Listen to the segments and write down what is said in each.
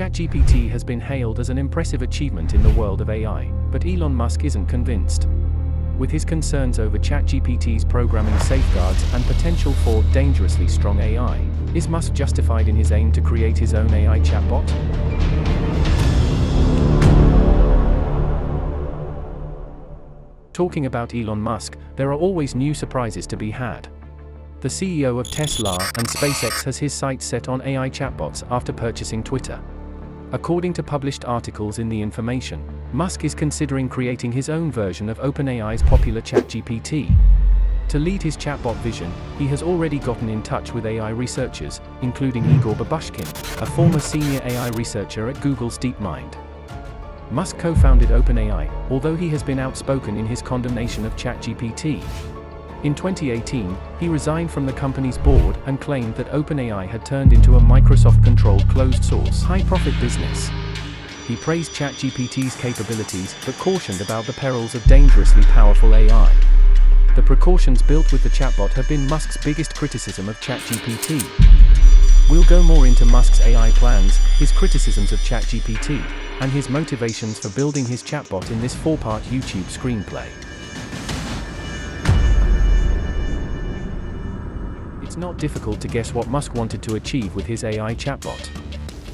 ChatGPT has been hailed as an impressive achievement in the world of AI, but Elon Musk isn't convinced. With his concerns over ChatGPT's programming safeguards and potential for dangerously strong AI, is Musk justified in his aim to create his own AI chatbot? Talking about Elon Musk, there are always new surprises to be had. The CEO of Tesla and SpaceX has his sights set on AI chatbots after purchasing Twitter. According to published articles in The Information, Musk is considering creating his own version of OpenAI's popular ChatGPT. To lead his chatbot vision, he has already gotten in touch with AI researchers, including Igor Babuschkin, a former senior AI researcher at Google's DeepMind. Musk co-founded OpenAI, although he has been outspoken in his condemnation of ChatGPT, in 2018, he resigned from the company's board and claimed that OpenAI had turned into a Microsoft-controlled closed-source, high-profit business. He praised ChatGPT's capabilities but cautioned about the perils of dangerously powerful AI. The precautions built with the chatbot have been Musk's biggest criticism of ChatGPT. We'll go more into Musk's AI plans, his criticisms of ChatGPT, and his motivations for building his chatbot in this four-part YouTube screenplay. Not difficult to guess what Musk wanted to achieve with his AI chatbot.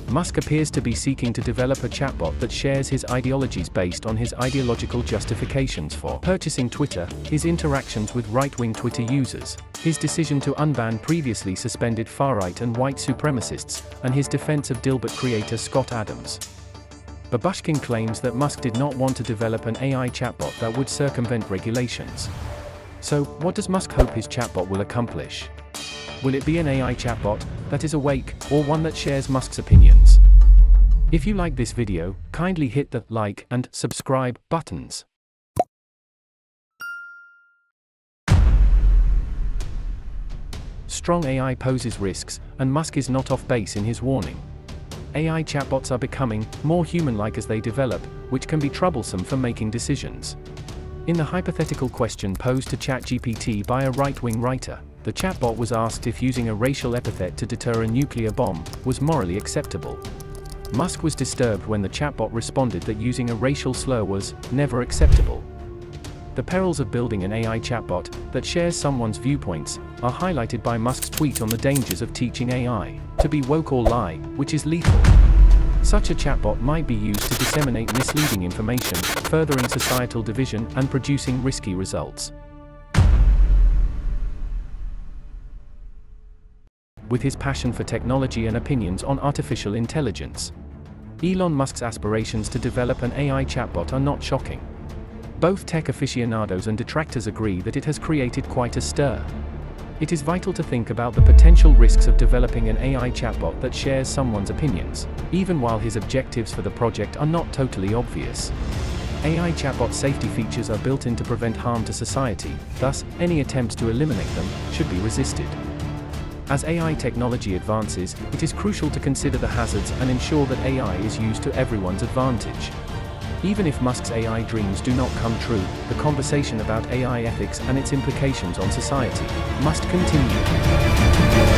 Musk appears to be seeking to develop a chatbot that shares his ideologies based on his ideological justifications for purchasing Twitter, his interactions with right-wing Twitter users, his decision to unban previously suspended far-right and white supremacists, and his defense of Dilbert creator Scott Adams. Babuschkin claims that Musk did not want to develop an AI chatbot that would circumvent regulations. So, what does Musk hope his chatbot will accomplish? Will it be an AI chatbot that is awake, or one that shares Musk's opinions? If you like this video, kindly hit the like and subscribe buttons. Strong AI poses risks, and Musk is not off base in his warning. AI chatbots are becoming more human-like as they develop, which can be troublesome for making decisions. In the hypothetical question posed to ChatGPT by a right-wing writer, the chatbot was asked if using a racial epithet to deter a nuclear bomb was morally acceptable. Musk was disturbed when the chatbot responded that using a racial slur was never acceptable. The perils of building an AI chatbot that shares someone's viewpoints are highlighted by Musk's tweet on the dangers of teaching AI to be woke or lie, which is lethal. Such a chatbot might be used to disseminate misleading information, furthering societal division and producing risky results. With his passion for technology and opinions on artificial intelligence. Elon Musk's aspirations to develop an AI chatbot are not shocking. Both tech aficionados and detractors agree that it has created quite a stir. It is vital to think about the potential risks of developing an AI chatbot that shares someone's opinions, even while his objectives for the project are not totally obvious. AI chatbot safety features are built in to prevent harm to society, thus, any attempts to eliminate them should be resisted. As AI technology advances, it is crucial to consider the hazards and ensure that AI is used to everyone's advantage. Even if Musk's AI dreams do not come true, the conversation about AI ethics and its implications on society must continue.